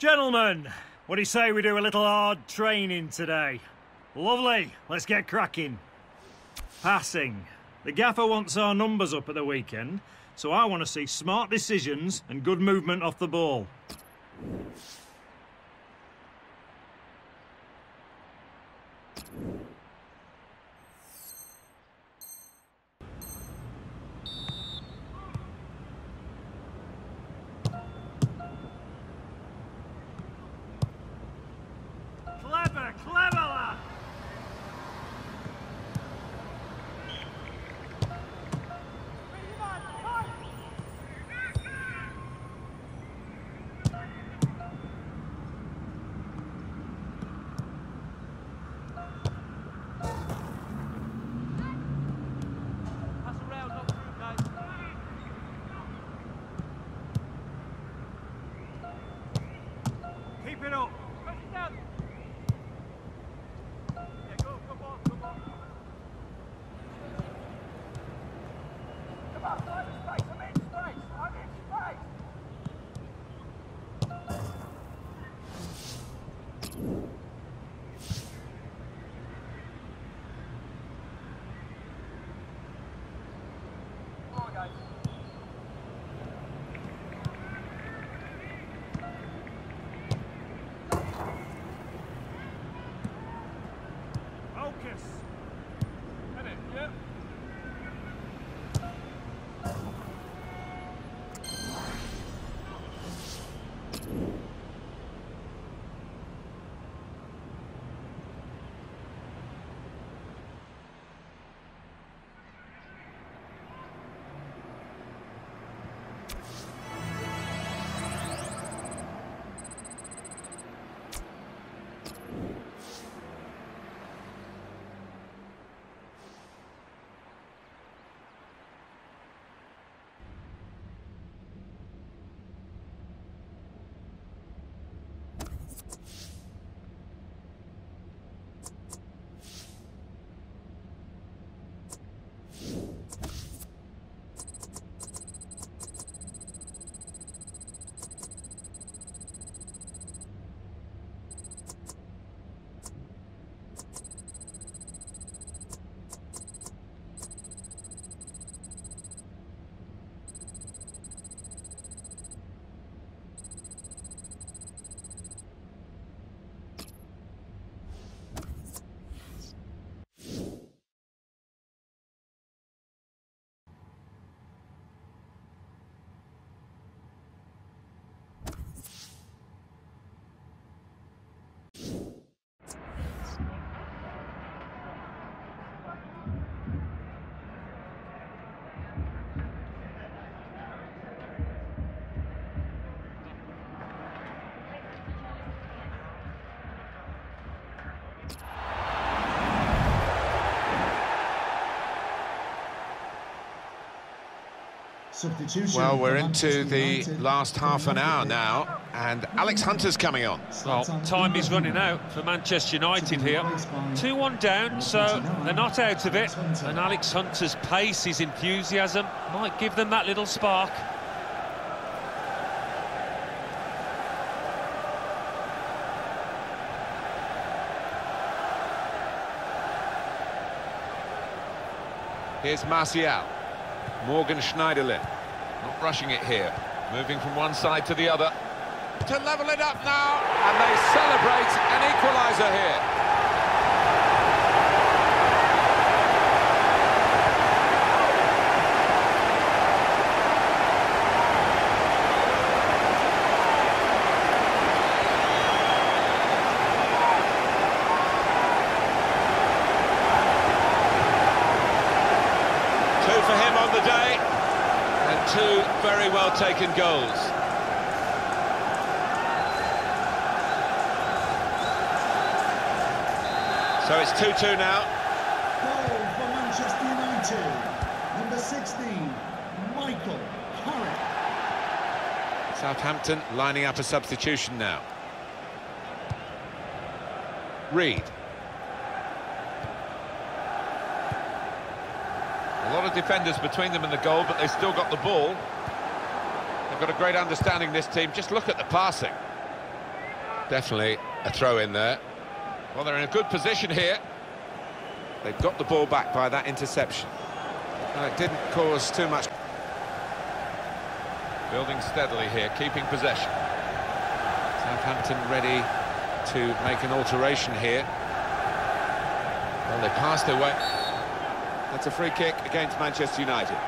Gentlemen, what do you say we do a little hard training today? Lovely, let's get cracking. Passing. The gaffer wants our numbers up at the weekend, so I want to see smart decisions and good movement off the ball. Up. Focus. Well, we're into the last half an hour now, and Alex Hunter's coming on. Well, time is running out for Manchester United here. 2-1 down, so they're not out of it. And Alex Hunter's pace, his enthusiasm, might give them that little spark. Here's Martial. Morgan Schneiderlin. Not rushing it here. Moving from one side to the other. To level it up now. And they celebrate an equaliser here. Two for him on the day. And two well taken goals. So it's 2-2 now. Goal for Manchester United. Number 16, Michael Carrick. Southampton lining up a substitution now. Reed. A lot of defenders between them and the goal, but they've still got the ball. They've got a great understanding, this team. Just look at the passing. Definitely a throw in there. Well, they're in a good position here. They've got the ball back by that interception. No, it didn't cause too much. Building steadily here, keeping possession. Southampton ready to make an alteration here. Well, they passed their way. That's a free kick against Manchester United.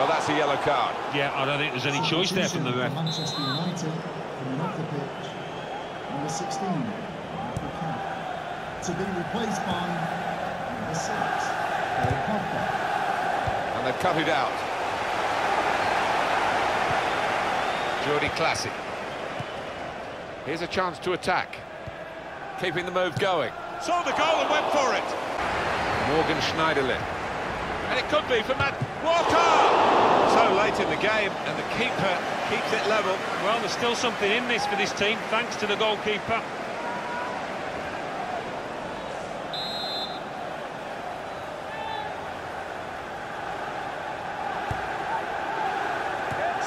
Well, that's a yellow card. Yeah, I don't think there's any choice there from the ref. Manchester United coming off the pitch. Number 16, Michael Carrick. To be replaced by number 6, Paul Pogba. And they've cut it out. Jordy Clasie. Here's a chance to attack. Keeping the move going. Saw the goal and went for it. Morgan Schneiderlin. And it could be for Matt Walker! So late in the game, and the keeper keeps it level. Well, there's still something in this for this team, thanks to the goalkeeper.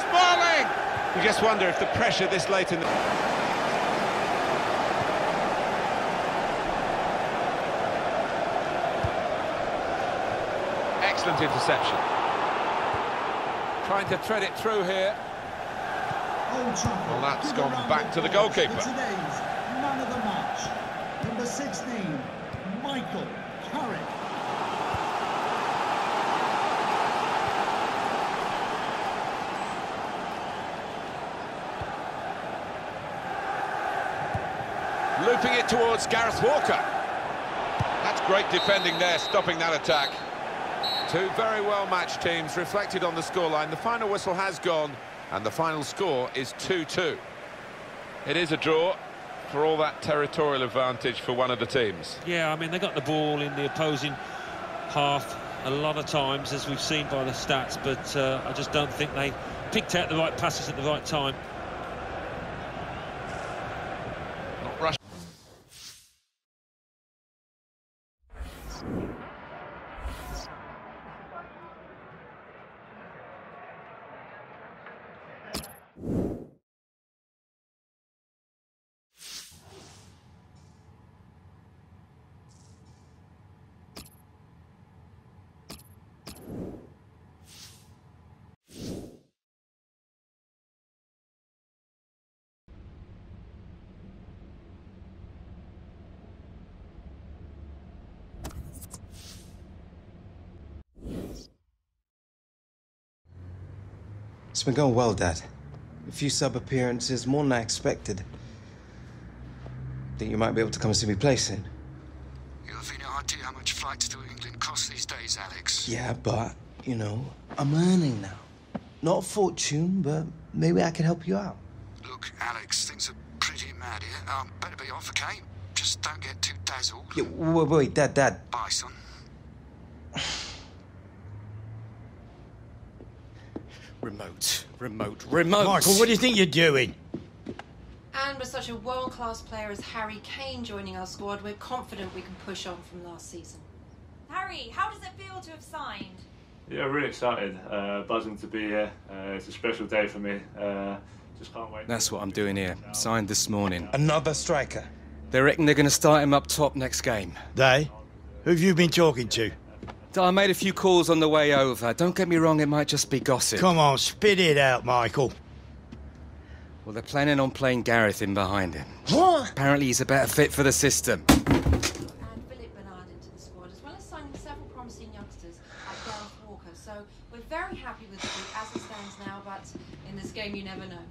Smalling! You just wonder if the pressure this late in the... Interception. Trying to thread it through here. Well, that's gone back to the goalkeeper. Today's man of the match, number 16, Michael Carrick. Looping it towards Gareth Walker. That's great defending there, stopping that attack. Two very well-matched teams reflected on the scoreline. The final whistle has gone, and the final score is 2-2. It is a draw for all that territorial advantage for one of the teams. Yeah, I mean, they got the ball in the opposing half a lot of times, as we've seen by the stats, but uh, I just don't think they picked out the right passes at the right time. It's been going well, Dad. A few sub appearances, more than I expected. Think you might be able to come and see me play soon? You have any idea how much flights to England cost these days, Alex? Yeah, but, you know, I'm earning now. Not a fortune, but maybe I can help you out. Look, Alex, things are pretty mad here. Um, better be off, okay? Just don't get too dazzled. Yeah, wait, wait, Dad, Dad. Bye, son. Remote, remote, remote. Michael, what do you think you're doing? And with such a world class player as Harry Kane joining our squad, we're confident we can push on from last season. Harry, how does it feel to have signed? Yeah, really excited. Uh, buzzing to be here. Uh, it's a special day for me. Uh, just can't wait. That's what I'm doing here. Signed this morning. Another striker. They reckon they're going to start him up top next game. They? Who've you been talking to? I made a few calls on the way over. Don't get me wrong, it might just be gossip. Come on, spit it out, Michael. Well, they're planning on playing Gareth in behind him. What? Apparently, he's a better fit for the system. And Philip Bernard into the squad, as well as signing several promising youngsters like Gareth Walker. So we're very happy with the group as it stands now, but in this game you never know.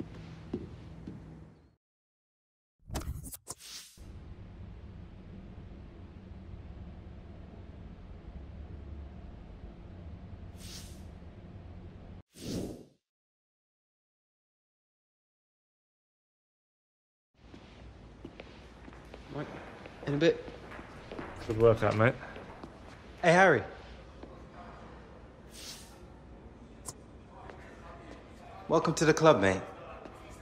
In a bit. Good workout, mate. Hey, Harry. Welcome to the club, mate.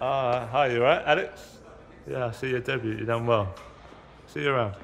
Ah, hi, you alright, Alex? Yeah, I see your debut. You done well. See you around.